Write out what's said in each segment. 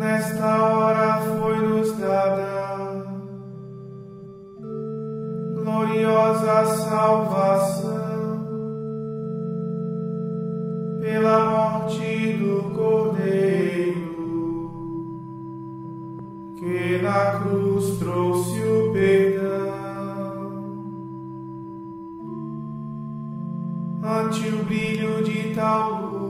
nesta hora foi-nos dada gloriosa salvação. Pela morte do Cordeiro que na cruz trouxe o perdão. Ante o brilho de tal luz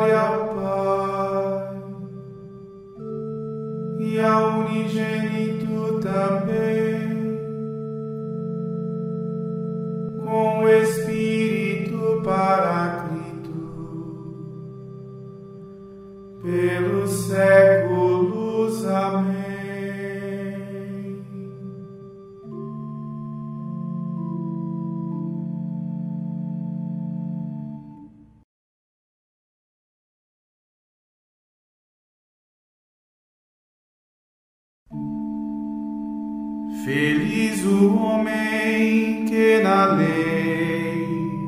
Feliz o homem que na lei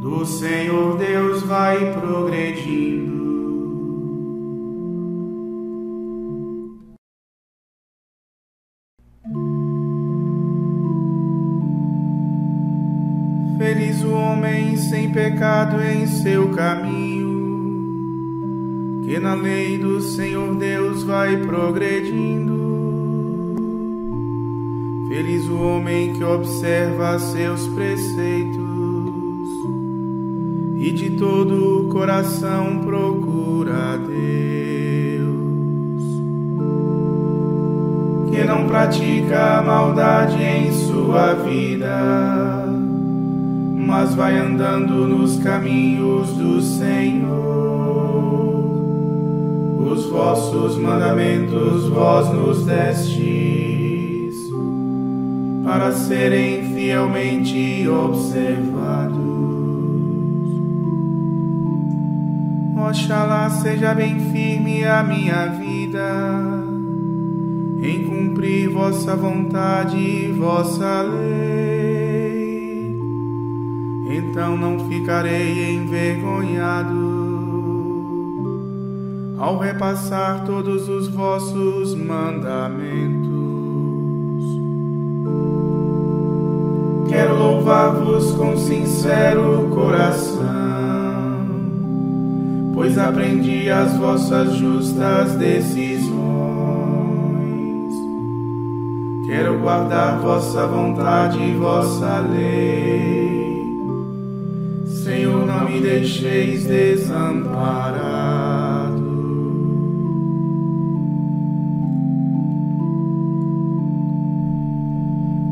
do Senhor Deus vai progredindo. Feliz o homem sem pecado em seu caminho, que na lei do Senhor Deus vai progredindo. Feliz o homem que observa seus preceitos e de todo o coração procura a Deus. Que não pratica a maldade em sua vida, mas vai andando nos caminhos do Senhor. Os vossos mandamentos vós nos destes para serem fielmente observados. Oxalá seja bem firme a minha vida em cumprir vossa vontade e vossa lei. Então não ficarei envergonhado ao repassar todos os vossos mandamentos. Quero louvar-vos com sincero coração, pois aprendi as vossas justas decisões. Quero guardar vossa vontade e vossa lei. Senhor, não me deixeis desamparar.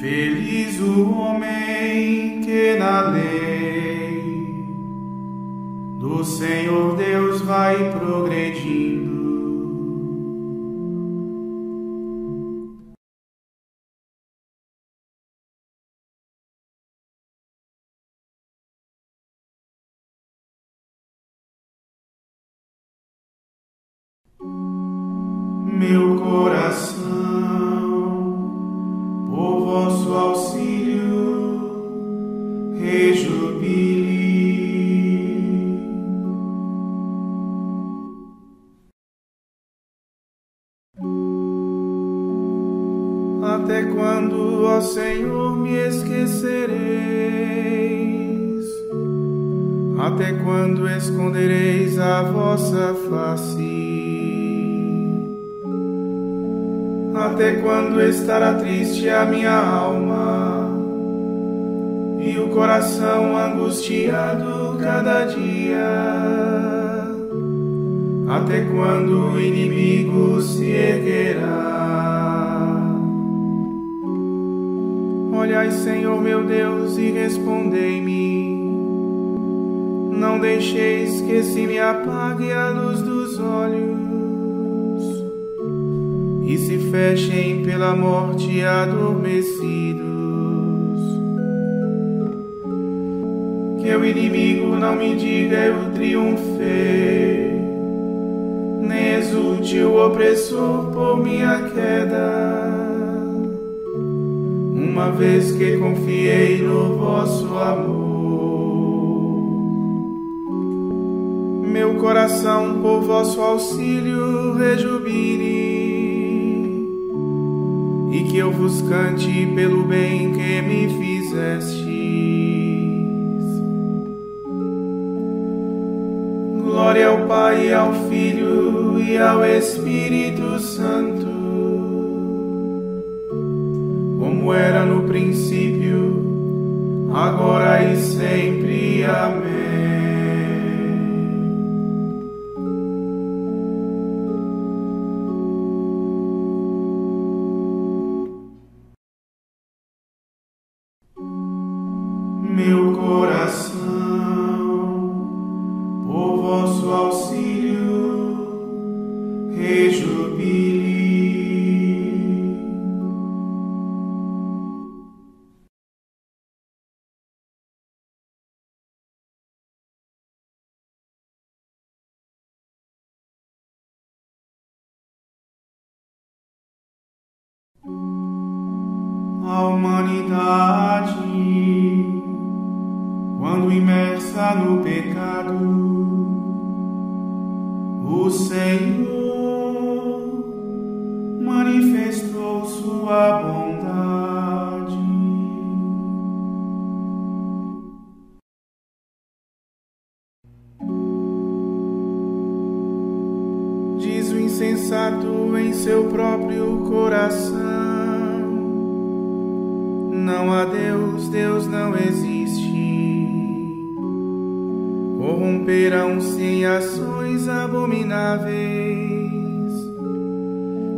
Feliz o homem que na lei do Senhor Deus vai progredindo. Meu coração Senhor, me esquecereis? Até quando escondereis a vossa face? Até quando estará triste a minha alma e o coração angustiado cada dia? Até quando o inimigo se Senhor meu Deus, e respondei-me. Não deixeis que se me apague a luz dos olhos e se fechem pela morte adormecidos. Que o inimigo não me diga eu triunfei, nem exulte o opressor por minha queda. Uma vez que confiei no vosso amor, meu coração por vosso auxílio rejubile. E que eu vos cante pelo bem que me fizestes. Glória ao Pai, ao Filho e ao Espírito Santo, era no princípio, agora e sempre. Amém. meu coração, A humanidade quando imersa no pecado, o Senhor manifestou sua bondade. Diz o insensato em seu próprio coração. Não há Deus, Deus não existe. Corromperam-se em ações abomináveis.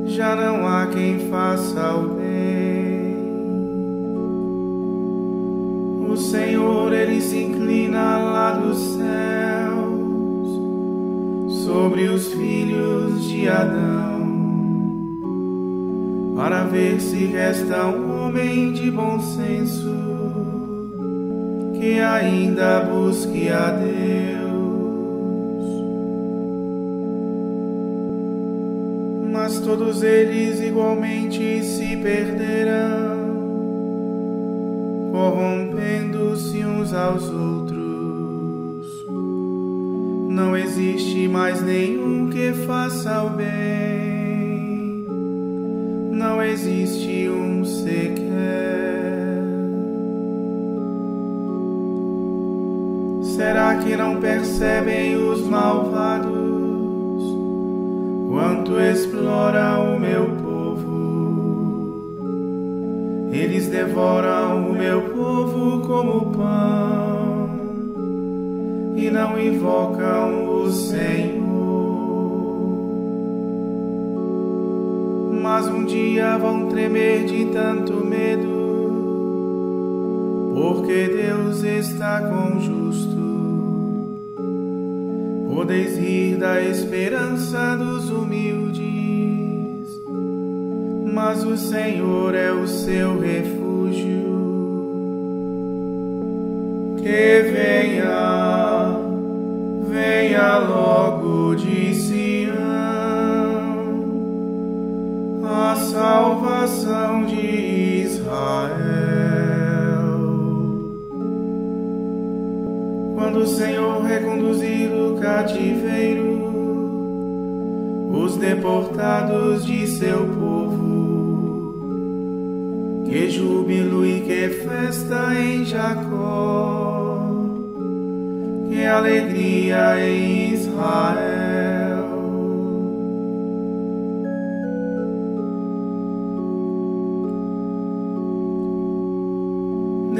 Já não há quem faça o bem. O Senhor, Ele se inclina lá dos céus sobre os filhos de Adão para ver se resta um homem de bom senso que ainda busque a Deus. Mas todos eles igualmente se perderão, corrompendo-se uns aos outros. Não existe mais nenhum que faça o bem existe um sequer. Será que não percebem os malvados quanto explora o meu povo? Eles devoram o meu povo como pão e não invocam o Senhor. Mas um dia vão tremer de tanto medo porque Deus está com o justo. Podeis rir da esperança dos humildes, mas o Senhor é o seu refúgio. Que venha, venha logo a salvação de Israel. quando o Senhor reconduzir o cativeiro, os deportados de seu povo, que júbilo e que festa em Jacó, que alegria em Israel.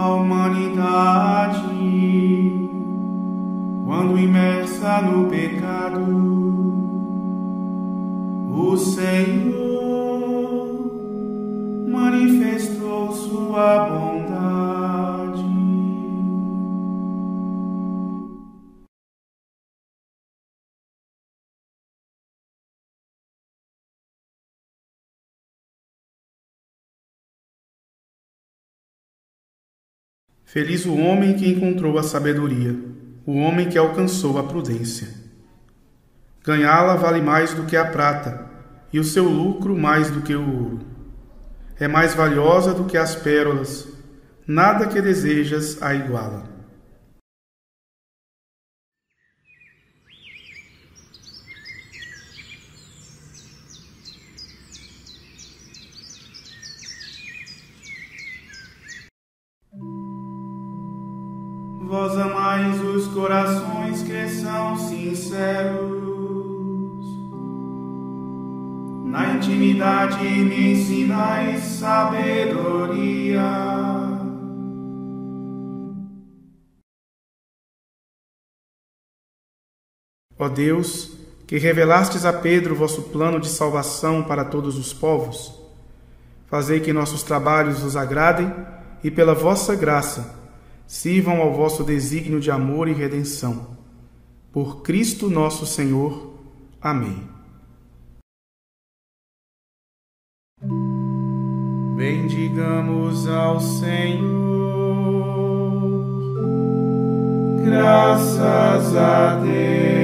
A humanidade, quando imersa no pecado, o Senhor Feliz o homem que encontrou a sabedoria, o homem que alcançou a prudência. Ganhá-la vale mais do que a prata, e o seu lucro mais do que o ouro. É mais valiosa do que as pérolas, nada que desejas a iguala. Vós amais os corações que são sinceros. Na intimidade me ensinais sabedoria. Ó Deus, que revelastes a Pedro vosso plano de salvação para todos os povos, fazei que nossos trabalhos vos agradem e pela vossa graça sirvam ao vosso desígnio de amor e redenção. Por Cristo nosso Senhor. Amém. Bendigamos ao Senhor, graças a Deus.